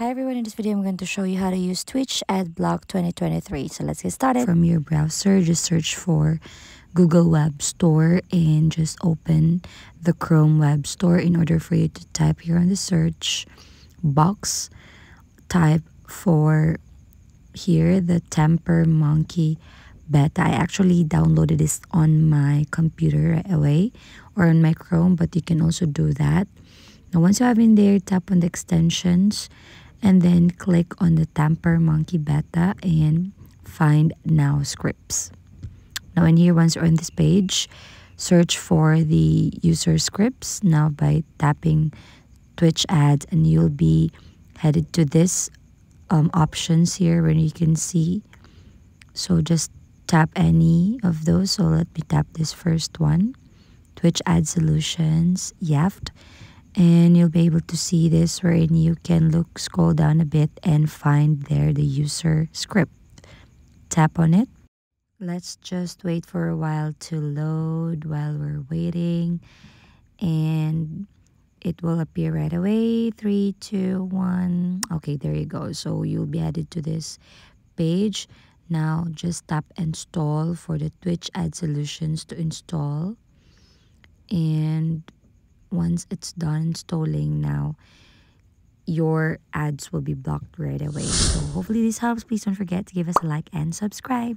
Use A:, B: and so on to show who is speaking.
A: Hi everyone, in this video I'm going to show you how to use Twitch Adblock 2023. So let's get started. From your browser, just search for Google Web Store and just open the Chrome Web Store in order for you to type here on the search box, type for here the Tampermonkey beta. I actually downloaded this on my computer right away or on my Chrome, but you can also do that. Now once you have in there, tap on the extensions and then click on the Tamper Monkey Beta and find Now Scripts. Now in here, once you're on this page, search for the user scripts now by tapping Twitch ads and you'll be headed to this um, options here where you can see. So just tap any of those. So let me tap this first one. Twitch ad solutions, Yeft and you'll be able to see this wherein you can look scroll down a bit and find there the user script. Tap on it. Let's just wait for a while to load while we're waiting. And it will appear right away. Three two one. Okay there you go. So you'll be added to this page. Now just tap install for the twitch ad solutions to install. And once it's done installing now your ads will be blocked right away. So hopefully this helps. Please don't forget to give us a like and subscribe